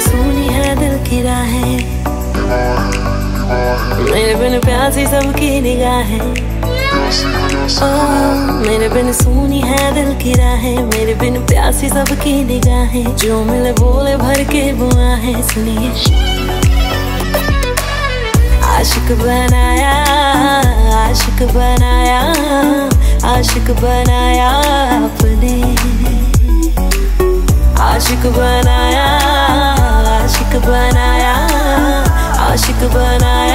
सुनी है दिल की राहें। मेरे बिन प्यासी सबकी निगाहें। मेरे बिन सुनी है दिल की राहें। मेरे बिन प्यासी सबकी निगाहें। जो मिले बोले भर के बुआ है सुनिए। आशिक बनाया आशिक बनाया आशिक बनाया अपने। आशिक बनाया she could burn out.